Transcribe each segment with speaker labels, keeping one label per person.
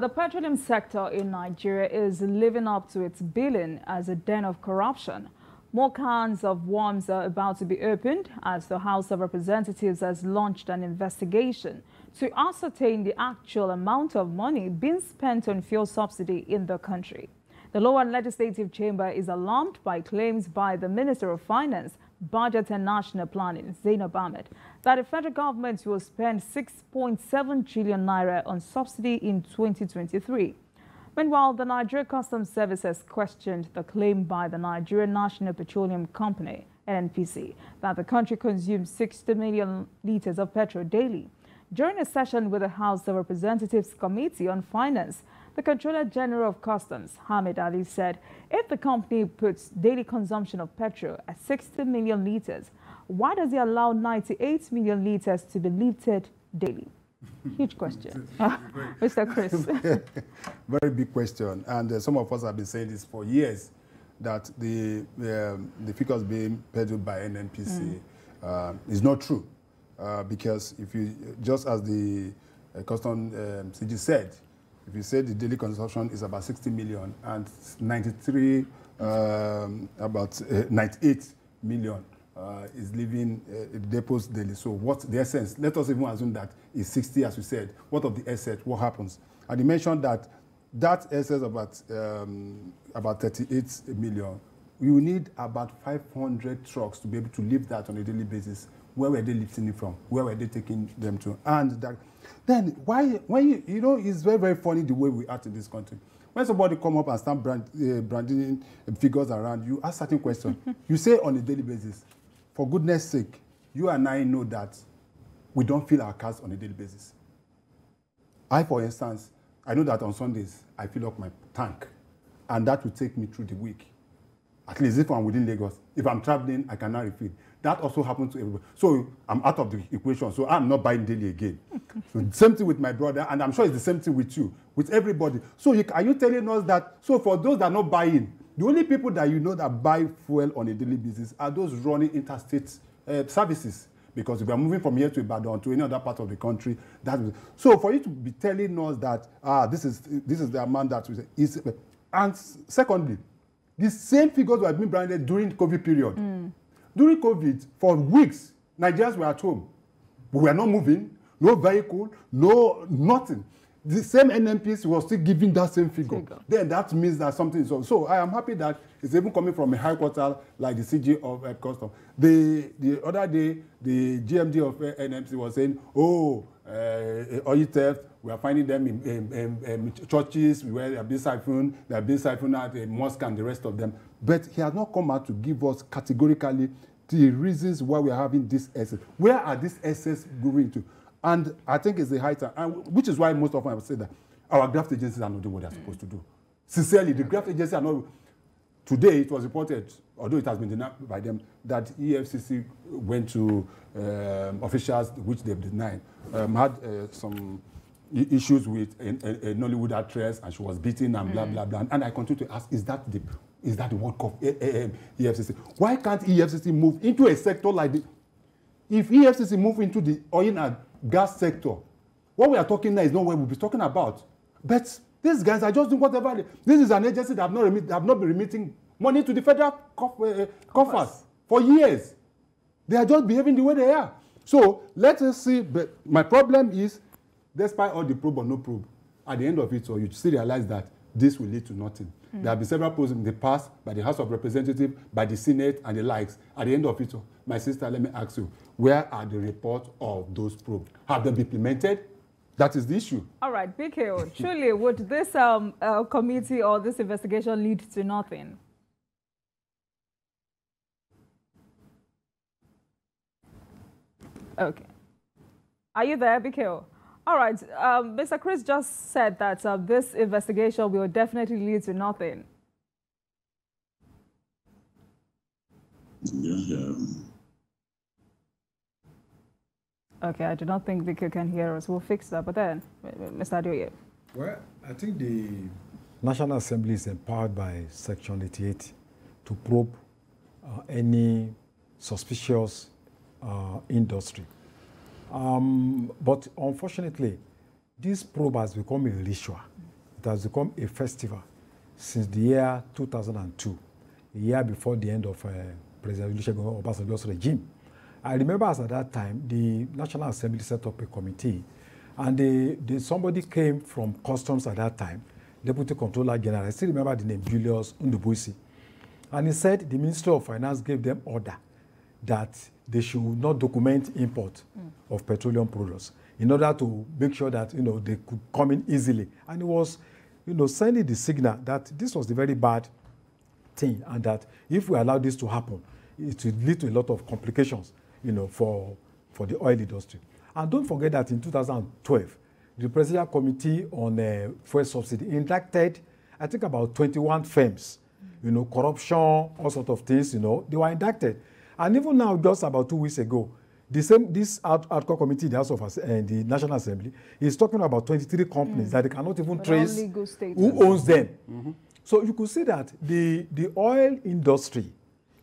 Speaker 1: The petroleum sector in Nigeria is living up to its billing as a den of corruption. More cans of worms are about to be opened as the House of Representatives has launched an investigation to ascertain the actual amount of money being spent on fuel subsidy in the country. The lower legislative chamber is alarmed by claims by the Minister of Finance Budget and National Planning, Zainab Ahmed, that the federal government will spend 6.7 trillion naira on subsidy in 2023. Meanwhile, the Nigeria Customs Service has questioned the claim by the Nigerian National Petroleum Company, NNPC, that the country consumes 60 million liters of petrol daily. During a session with the House of Representatives Committee on Finance, the Controller General of Customs, Hamid Ali, said if the company puts daily consumption of petrol at 60 million liters, why does he allow 98 million liters to be lifted daily? Huge question. Mr. Chris.
Speaker 2: Very big question. And uh, some of us have been saying this for years that the, um, the figures being peddled by NNPC mm. uh, is not true. Uh, because if you, just as the uh, custom um, CG said, if you say the daily consumption is about 60 million and 93, um, about uh, 98 million uh, is leaving uh, depots daily. So what the essence, let us even assume that is 60 as we said. What of the asset, what happens? And he mentioned that that excess about, um, about 38 million, we need about 500 trucks to be able to lift that on a daily basis. Where were they lifting it from? Where were they taking them to? And that then why, when you, you know, it's very, very funny the way we act in this country. When somebody come up and start brand, uh, branding figures around you, ask certain questions. you say on a daily basis, for goodness sake, you and I know that we don't fill our cars on a daily basis. I, for instance, I know that on Sundays, I fill up my tank, and that will take me through the week. At least if I'm within Lagos. If I'm traveling, I cannot refill. That also happens to everybody. So I'm out of the equation. So I'm not buying daily again. so same thing with my brother, and I'm sure it's the same thing with you, with everybody. So you, are you telling us that? So for those that are not buying, the only people that you know that buy fuel on a daily basis are those running interstate uh, services. Because if we are moving from here to Ibadan to any other part of the country, that is, so for you to be telling us that ah this is this is the amount that we is and secondly, the same figures were being branded during COVID period. Mm. During COVID, for weeks, Nigerians were at home. We were not moving, no vehicle, no nothing. The same NNPC was still giving that same figure. figure. Then that means that something is wrong. So I am happy that it's even coming from a high quarter like the CG of uh, Custom. The, the other day, the GMD of uh, NNPC was saying, oh, uh, oil theft, we are finding them in, in, in, in churches where they have been siphoned, they have been siphoned at a mosque and the rest of them. But he has not come out to give us categorically the reasons why we are having this excess. Where are these excess going to? And I think it's the high and which is why most of them have said that our graft agencies are not doing what they're supposed to do. Sincerely, the graft agencies are not. Today, it was reported, although it has been denied by them, that EFCC went to um, officials, which they've denied, um, had uh, some issues with a, a, a Nollywood actress, and she was beaten and blah, blah, blah. And I continue to ask, is that the is that the work of EFCC? Why can't EFCC move into a sector like this? If EFCC move into the oil and gas sector, what we are talking now is not what we'll be talking about. But these guys are just doing whatever. They, this is an agency that have not, remit, have not been remitting money to the federal cof, uh, coffers for years. They are just behaving the way they are. So let us see. But my problem is, despite all the probe or no probe, at the end of it, so you still realize that this will lead to nothing. Mm. There have been several polls in the past by the House of Representatives, by the Senate, and the likes. At the end of it, my sister, let me ask you, where are the reports of those probes? Have they been implemented? That is the issue.
Speaker 1: All right, BKO, truly, would this um, uh, committee or this investigation lead to nothing? Okay. Are you there, BKO? All right. Um, Mr. Chris just said that uh, this investigation will definitely lead to nothing.
Speaker 3: Yeah, yeah.
Speaker 1: Okay, I do not think Vicky can hear us. We'll fix that. But then, Mr. Adoye.
Speaker 4: Well, I think the National Assembly is empowered by Section 88 to probe uh, any suspicious uh, industry. Um, but unfortunately, this probe has become a ritual. it has become a festival since the year 2002, a year before the end of uh, President Olusegun Obasanjo's regime. I remember as at that time, the National Assembly set up a committee, and they, they, somebody came from customs at that time, Deputy Controller General. I still remember the name Julius Ndubuisi. And he said the Minister of Finance gave them order that they should not document import mm. of petroleum products in order to make sure that you know they could come in easily. And it was you know sending the signal that this was the very bad thing and that if we allow this to happen, it will lead to a lot of complications you know, for, for the oil industry. And don't forget that in 2012, the Presidential Committee on uh, Fuel Subsidy indicted, I think, about 21 firms. You know, corruption, all sorts of things, you know, they were indicted. And even now, just about two weeks ago, the same this hardcore committee, the House of uh, the National Assembly, is talking about 23 companies mm. that they cannot even but trace who owns them. Mm-hmm. So you could see that the, the oil industry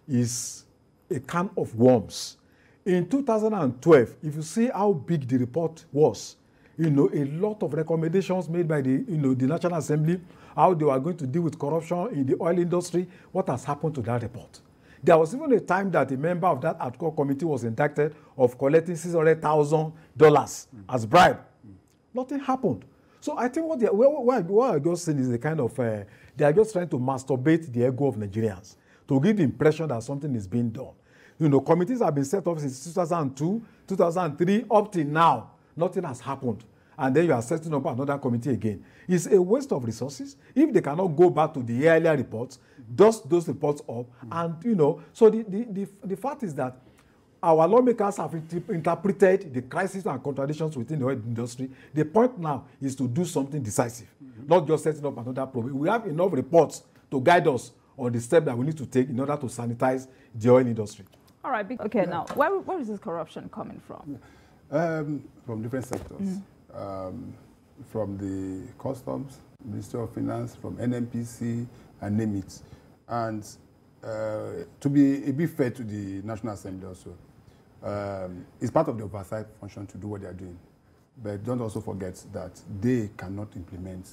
Speaker 4: is a can of worms. In 2012, if you see how big the report was, you know, a lot of recommendations made by the, you know, the National Assembly, how they were going to deal with corruption in the oil industry, what has happened to that report? There was even a time that a member of that ad hoc committee was indicted of collecting $600,000 mm. as bribe. Mm. Nothing happened. So I think what, they, what, what, what just saying is a kind of, uh, they are just trying to masturbate the ego of Nigerians to give the impression that something is being done. You know, committees have been set up since 2002, 2003, up till now. Nothing has happened. And then you are setting up another committee again. It's a waste of resources. If they cannot go back to the earlier reports, dust those reports up. Mm. And, you know, so the, the, the, the fact is that our lawmakers have interpreted the crisis and contradictions within the oil industry. The point now is to do something decisive, mm-hmm. not just setting up another problem. We have enough reports to guide us on the step that we need to take in order to sanitize the oil industry.
Speaker 1: All right. Okay. Now, where, where is this corruption coming from?
Speaker 2: Um, from different sectors. Mm. Um, from the customs, Ministry of Finance, from NNPC, and name it. And uh, to be a bit fair to the National Assembly also, um, it's part of the oversight function to do what they are doing. But don't also forget that they cannot implement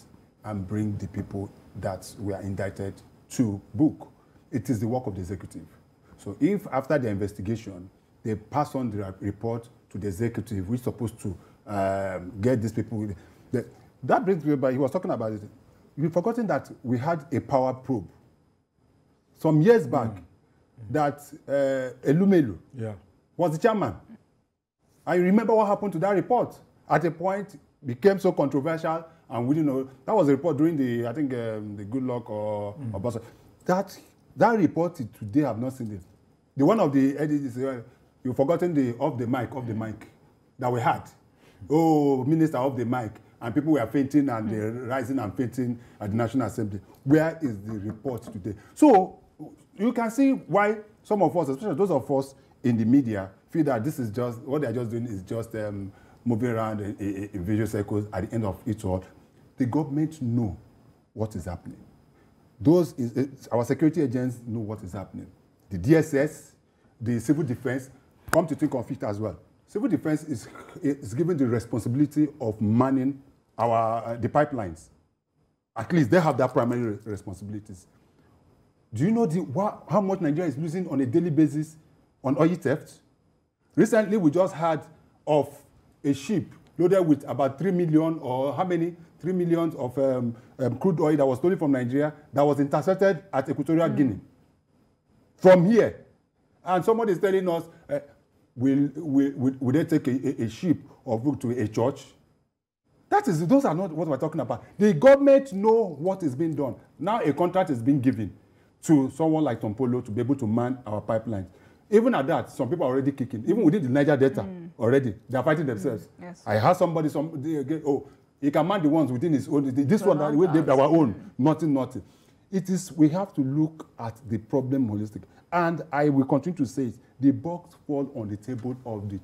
Speaker 2: and bring the people that were indicted to book. It is the work of the executive. So if after the investigation, they pass on the report to the executive, which is supposed to um, get these people, the, that brings me back, he was talking about it. You've forgotten that we had a power probe some years back mm. that uh, Elumelu yeah. was the chairman. I remember what happened to that report. At a point, became so controversial, and we didn't know. That was a report during the, I think, um, the Good Luck or, mm. or Bossa. That That report today, I've not seen it. The one of the editors, uh, you've forgotten the off the mic, off the mic that we had. Oh, minister off the mic. And people were fainting and mm. rising and fainting at the National Assembly. Where is the report today? So you can see why some of us, especially those of us in the media, feel that this is just, what they're just doing is just um, moving around in, in, in visual circles at the end of it all. The government know what is happening. Those is, our security agents know what is happening. The DSS, the civil defense, come to think of it as well. Civil defense is, is given the responsibility of manning our, uh, the pipelines. At least they have that primary responsibilities. Do you know the, what, how much Nigeria is losing on a daily basis on oil theft? Recently, we just heard of a ship loaded with about 3 million or how many 3 million of um, um, crude oil that was stolen from Nigeria that was intercepted at Equatorial mm. Guinea. From here. And somebody is telling us, uh, will, will, will, will they take a, a, a ship or book to a church? That is, those are not what we're talking about. The government know what is being done. Now a contract is being given to someone like Tompolo to be able to man our pipelines. Even at that, some people are already kicking. Even within the Niger Delta, mm. already they are fighting themselves. Mm. Yes. I heard somebody, some they, oh, He can man the ones within his own. This one, that we did our own. Nothing, nothing. It is, we have to look at the problem holistic. And I will continue to say it. The box fall on the table of the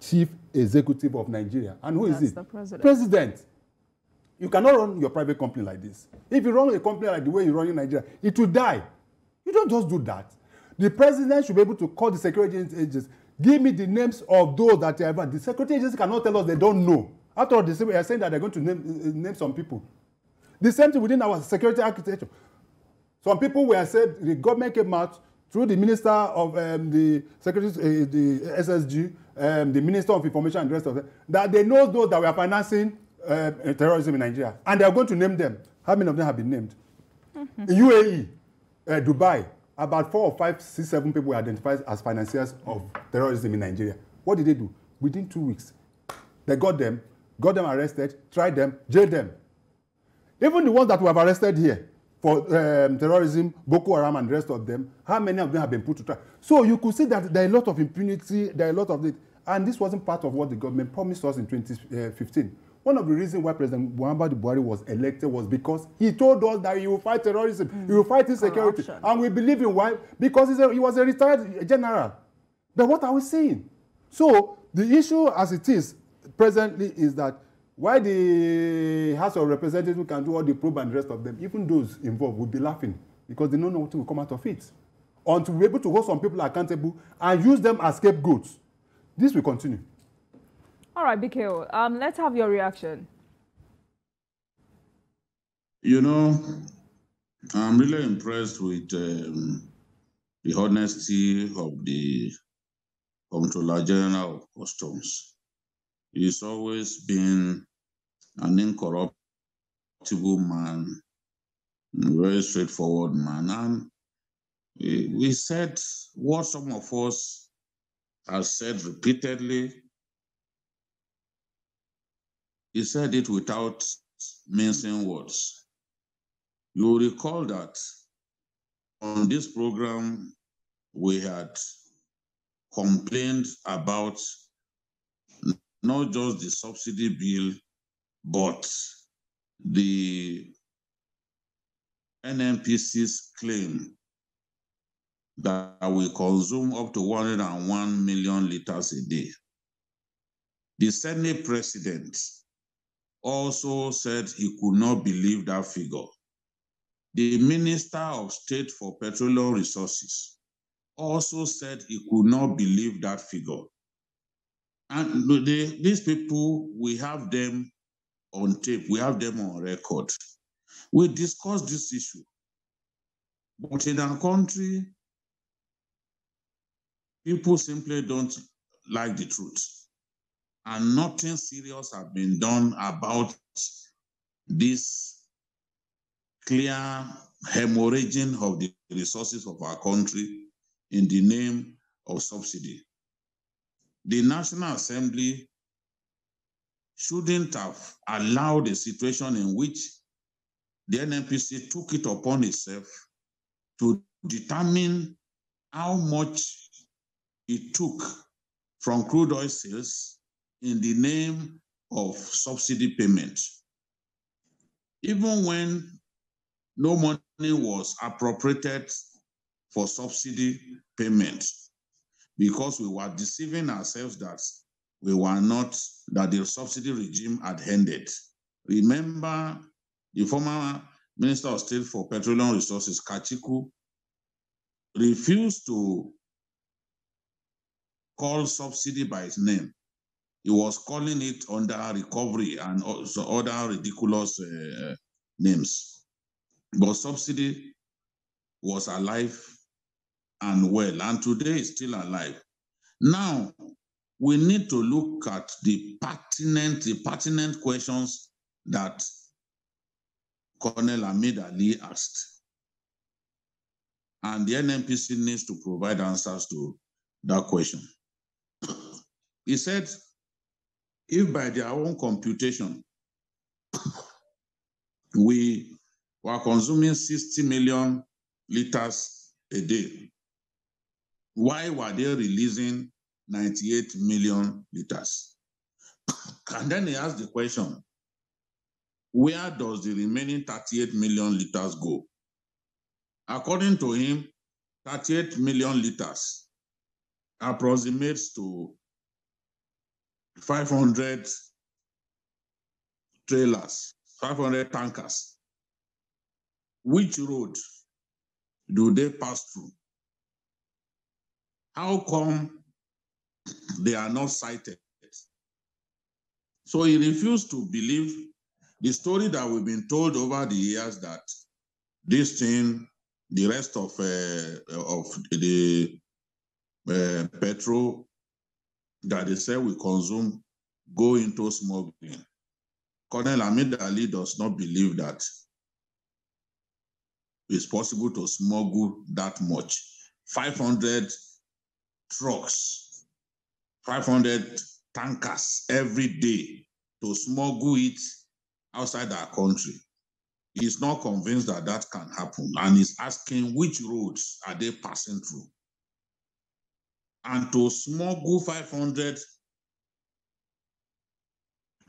Speaker 2: chief executive of Nigeria. And who That's is it?
Speaker 1: The president.
Speaker 2: President. You cannot run your private company like this. If you run a company like the way you're running Nigeria, it will die. You don't just do that. The president should be able to call the security agents. Give me the names of those that are. The security agency cannot tell us they don't know. After all, they are saying that they're going to name, uh, name some people. The same thing within our security architecture. Some people were said the government came out through the minister of um, the secretary, uh, the SSG, um, the minister of information and the rest of them, that they know those that were financing uh, terrorism in Nigeria, and they are going to name them. How many of them have been named? Mm-hmm. UAE, uh, Dubai, about four or five, six, seven people were identified as financiers of terrorism in Nigeria. What did they do? Within two weeks, they got them, got them arrested, tried them, jailed them. Even the ones that we have arrested here for um, terrorism, Boko Haram and the rest of them, how many of them have been put to trial? So you could see that there are a lot of impunity, there are a lot of it. And this wasn't part of what the government promised us in 2015. One of the reasons why President Muhammadu Buhari was elected was because he told us that he will fight terrorism, mm. he will fight insecurity. Corruption. And we believe in why? Because a, he was a retired general. But what are we saying? So the issue as it is presently is that why the House of Representatives can do all the probe and the rest of them, even those involved will be laughing because they don't know what will come out of it. Until we're able to hold some people accountable and use them as scapegoats, this will continue.
Speaker 1: All right, BKO, um, let's have your reaction.
Speaker 3: You know, I'm really impressed with um, the honesty of the Comptroller General of Customs. He's always been an incorruptible man, very straightforward man. And we said what some of us have said repeatedly he said it without mincing words. You recall that on this program, we had complained about not just the subsidy bill, but the NNPC's claim that we consume up to 101 million liters a day. The Senate president also said he could not believe that figure. The Minister of State for Petroleum Resources also said he could not believe that figure. And they, these people, we have them on tape, we have them on record. We discussed this issue. But in our country, people simply don't like the truth and nothing serious has been done about this clear hemorrhaging of the resources of our country in the name of subsidy. The National Assembly shouldn't have allowed a situation in which the NNPC took it upon itself to determine how much it took from crude oil sales in the name of subsidy payment. Even when no money was appropriated for subsidy payment, because we were deceiving ourselves that we were not, that the subsidy regime had ended. Remember the former Minister of State for Petroleum Resources, Kachikwu, refused to call subsidy by its name he was calling it under recovery and also other ridiculous uh, names. But subsidy was alive and well, and today is still alive. Now, we need to look at the pertinent, the pertinent questions that Colonel Hamid Ali asked. And the NNPC needs to provide answers to that question. He said if by their own computation, we were consuming 60 million liters a day, why were they releasing 98 million liters? and then he asked the question, where does the remaining 38 million liters go? According to him, 38 million liters approximates to 500 trailers, 500 tankers. Which road do they pass through? How come they are not cited? So he refused to believe the story that we've been told over the years that this thing, the rest of uh, of the uh, petrol that they say we consume go into smuggling. Colonel Ahmed Ali does not believe that it's possible to smuggle that much. 500 trucks, 500 tankers every day to smuggle it outside our country. He's not convinced that that can happen and he's asking which roads are they passing through. And to smuggle 500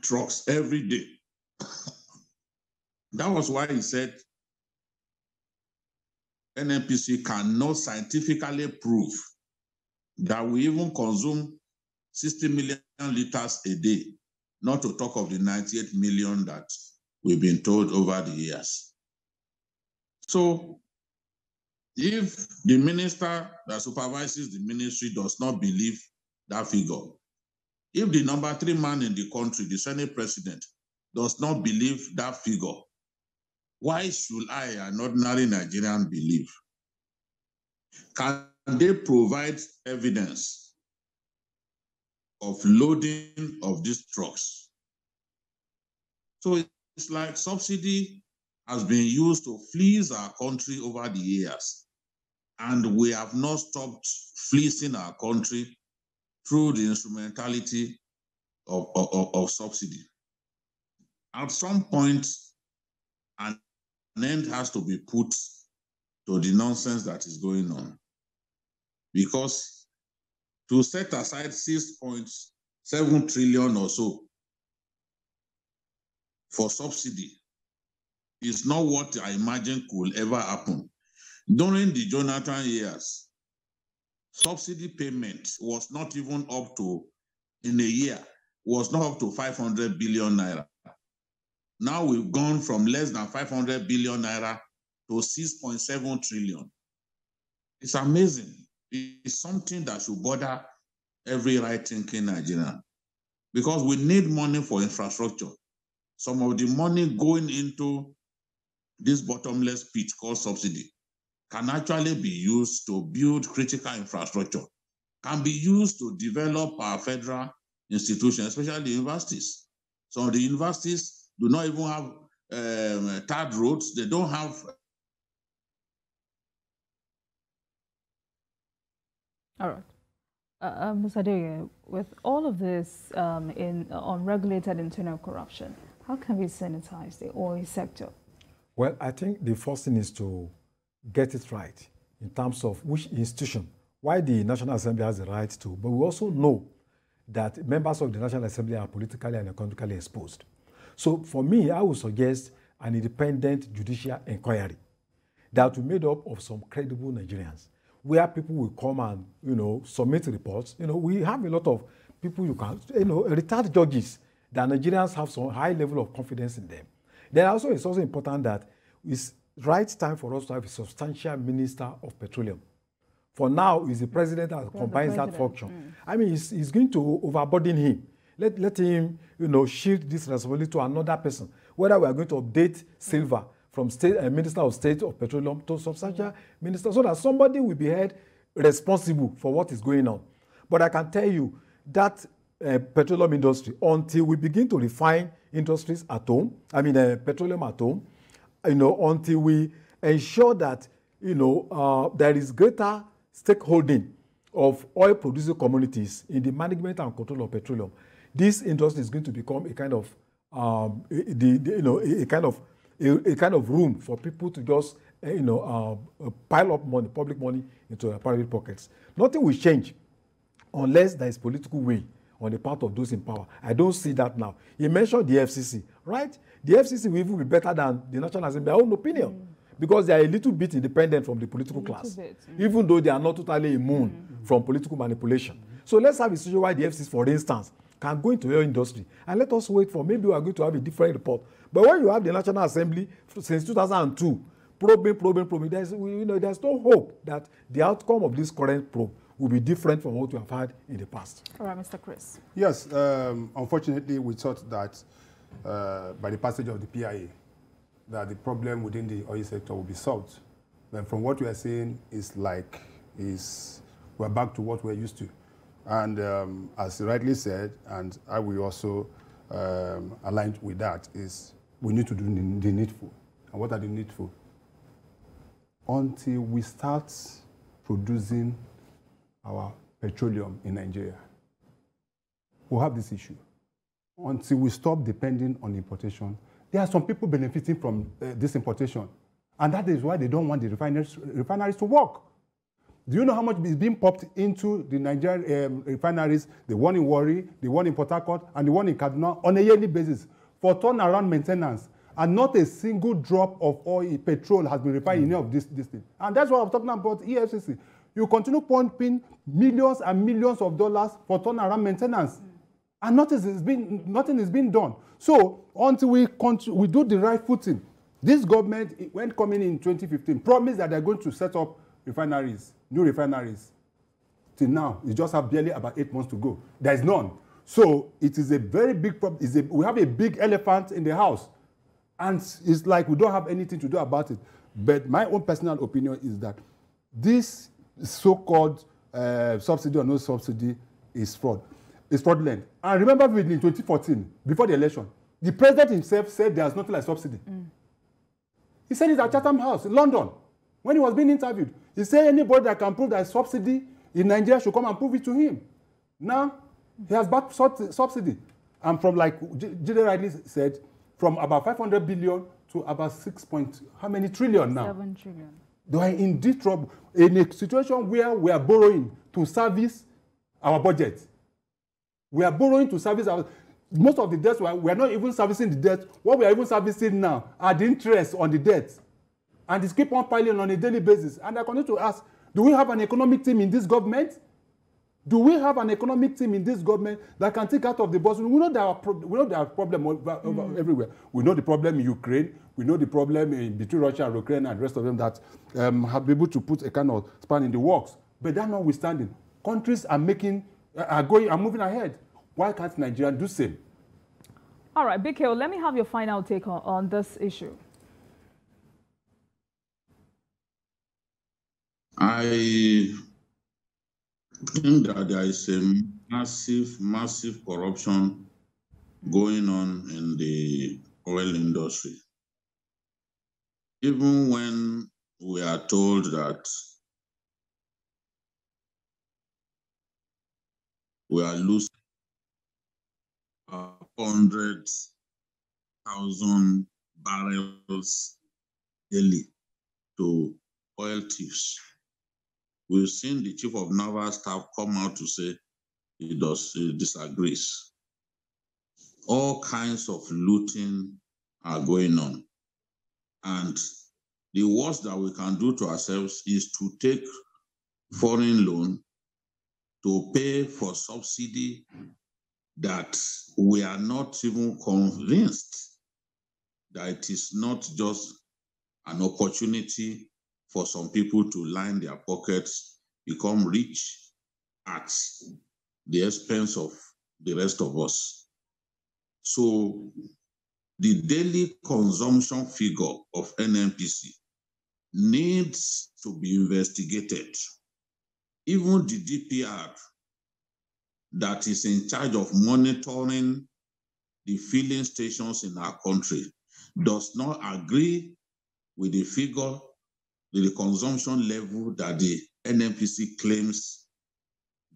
Speaker 3: trucks every day. that was why he said NNPC cannot scientifically prove that we even consume 60 million liters a day, not to talk of the 98 million that we've been told over the years. So if the minister that supervises the ministry does not believe that figure, if the number three man in the country, the Senate president, does not believe that figure, why should I, an ordinary Nigerian, believe? Can they provide evidence of loading of these trucks? So it's like subsidy has been used to fleece our country over the years. And we have not stopped fleecing our country through the instrumentality of, of, of subsidy. At some point, an end has to be put to the nonsense that is going on. Because to set aside 6.7 trillion or so for subsidy is not what I imagine could ever happen. During the Jonathan years, subsidy payment was not even up to, in a year, was not up to 500 billion naira. Now we've gone from less than 500 billion naira to 6.7 trillion. It's amazing. It's something that should bother every right-thinking Nigerian because we need money for infrastructure. Some of the money going into this bottomless pit called subsidy can actually be used to build critical infrastructure, can be used to develop our federal institutions, especially universities. So the universities do not even have um, tarred roads. They don't have
Speaker 1: All right. Uh, uh, Mr. Dege, with all of this um, in uh, unregulated internal corruption, how can we sanitize the oil sector?
Speaker 4: Well, I think the first thing is to get it right in terms of which institution, why the National Assembly has the right to, but we also know that members of the National Assembly are politically and economically exposed. So for me, I would suggest an independent judicial inquiry that will be made up of some credible Nigerians, where people will come and you know submit reports. You know, we have a lot of people you can you know retired judges that Nigerians have some high level of confidence in them. Then also it's also important that it's right time for us to have a substantial minister of petroleum. For now, is the president that yeah, combines president. that function. Mm. I mean, it's, it's going to overburden him. Let, let him, you know, shift this responsibility to another person. Whether we are going to update Silva from state uh, Minister of State of Petroleum to substantial minister, so that somebody will be held responsible for what is going on. But I can tell you that uh, petroleum industry, until we begin to refine industries at home, I mean uh, petroleum at home, you know, until we ensure that, you know, uh, there is greater stakeholding of oil producing communities in the management and control of petroleum, this industry is going to become a kind of um, the, the, you know a, a kind of a, a, kind of room for people to just uh, you know uh, pile up money, public money into their private pockets. Nothing will change unless there is political will on the part of those in power. I don't see that now. He mentioned the FCC, right? The FCC will even be better than the National Assembly, my own opinion. Mm. Because they are a little bit independent from the political class, bit, mm. even though they are not totally immune mm. from political manipulation. So let's have a situation why the FCC, for instance, can go into your industry and let us wait for maybe we are going to have a different report. But when you have the National Assembly since 2002, probing, probing, probing, there's, you know, there's no hope that the outcome of this current probe will be different from what we have had in the past.
Speaker 1: All right, Mr. Chris.
Speaker 2: Yes, um, unfortunately, we thought that uh, by the passage of the PIA, that the problem within the oil sector will be solved. But from what we are seeing, it's like is we're back to what we're used to. And um, as rightly said, and I will also um, align with that, is we need to do the, the needful. And what are the needful? Until we start producing our petroleum in Nigeria, we'll have this issue. Until we stop depending on importation, there are some people benefiting from uh, this importation. And that is why they don't want the refineries, refineries to work. Do you know how much is being popped into the Nigerian um, refineries, the one in Warri, the one in Port Harcourt, and the one in Kaduna on a yearly basis for turnaround maintenance? And not a single drop of oil, petrol has been refined mm. in any of this, this thing. And that's what I'm talking about EFCC. You continue pumping millions and millions of dollars for turnaround maintenance. And nothing is, being, nothing is being done. So until we, we do the right footing, this government, when coming in 2015, promised that they're going to set up refineries new refineries. Till now, you just have barely about eight months to go. There is none. So it is a very big problem. We have a big elephant in the house. And it's like we don't have anything to do about it. But my own personal opinion is that this so-called uh, subsidy or no subsidy is fraud. It's fraudulent. And remember in 2014, before the election, the president himself said there's nothing like subsidy. Mm. He said it at Chatham House in London when he was being interviewed. He said anybody that can prove that subsidy in Nigeria should come and prove it to him. Now, he has back subsidy. And from, like Jide rightly said, from about 500 billion to about 6 point, how many trillion now?
Speaker 1: 7 trillion.
Speaker 2: They are in deep trouble. In a situation where we are borrowing to service our budget. We are borrowing to service our, most of the debts, we are not even servicing the debt. What we are even servicing now are the interest on the debt and it's keep on piling on a daily basis. And I continue to ask, do we have an economic team in this government? Do we have an economic team in this government that can take out of the box? We know there are we know there are problems over, over mm. everywhere. We know the problem in Ukraine. We know the problem in, between Russia and Ukraine and the rest of them that um, have been able to put a kind of span in the works. But that notwithstanding, countries are making are going are moving ahead. Why can't Nigeria do same?
Speaker 1: All right, BKO, let me have your final take on, on this issue.
Speaker 3: I think that there is a massive, massive corruption going on in the oil industry. Even when we are told that we are losing hundred thousand barrels daily to oil thieves. We've seen the chief of naval staff come out to say he does he disagrees. All kinds of looting are going on. And the worst that we can do to ourselves is to take foreign loan to pay for subsidy that we are not even convinced that it is not just an opportunity for some people to line their pockets, become rich at the expense of the rest of us. So the daily consumption figure of NNPC needs to be investigated. Even the DPR that is in charge of monitoring the filling stations in our country does not agree with the figure the consumption level that the NNPC claims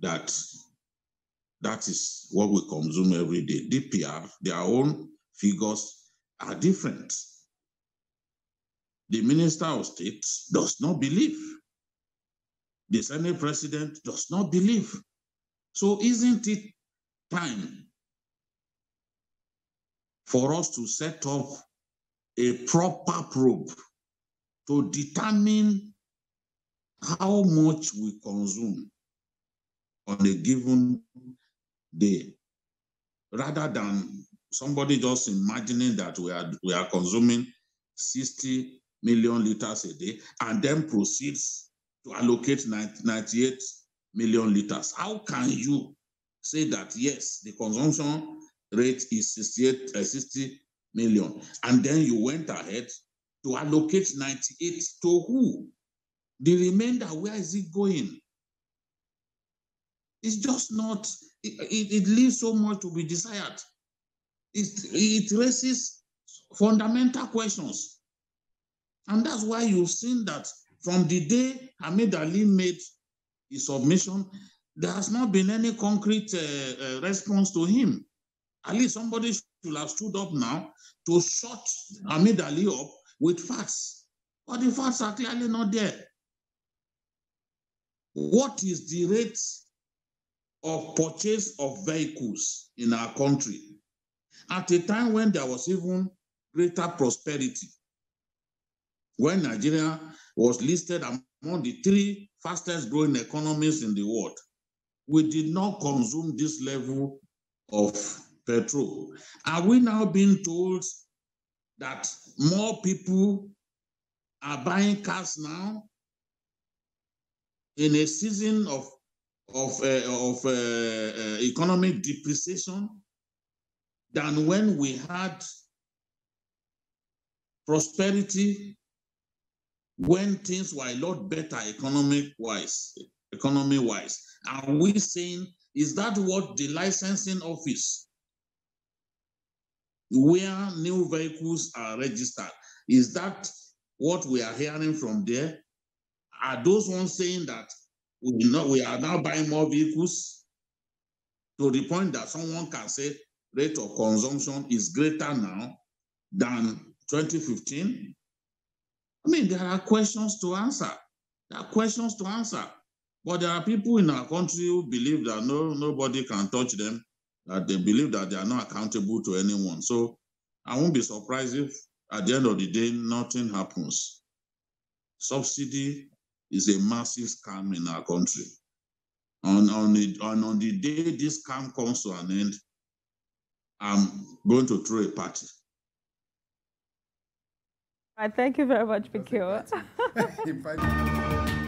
Speaker 3: that that is what we consume every day. DPR, their own figures are different. The Minister of State does not believe. The Senate President does not believe. So isn't it time for us to set up a proper probe to determine how much we consume on a given day, rather than somebody just imagining that we are we are consuming 60 million liters a day and then proceeds to allocate 98 million liters. How can you say that yes, the consumption rate is 68, uh, 60 million. And then you went ahead to allocate 98 to who? The remainder, where is it going? It's just not, it, it, it leaves so much to be desired. It, it raises fundamental questions. And that's why you've seen that from the day Hamid Ali made his submission, there has not been any concrete uh, uh, response to him. At least somebody should have stood up now to shut Hamid Ali up with facts. But the facts are clearly not there. What is the rate of purchase of vehicles in our country at a time when there was even greater prosperity? When Nigeria was listed among the three fastest growing economies in the world, we did not consume this level of petrol. Are we now being told that more people are buying cars now in a season of of uh, of uh, uh, economic depreciation than when we had prosperity when things were a lot better economic wise economy wise. Are we saying is that what the licensing office where new vehicles are registered. Is that what we are hearing from there? Are those ones saying that we, know, we are now buying more vehicles to the point that someone can say rate of consumption is greater now than 2015? I mean, there are questions to answer. There are questions to answer. But there are people in our country who believe that no nobody can touch them that they believe that they are not accountable to anyone. So I won't be surprised if at the end of the day, nothing happens. Subsidy is a massive scam in our country. On, on, the, on, on the day this scam comes to an end, I'm going to throw a party.
Speaker 1: Right, thank you very much, BKO.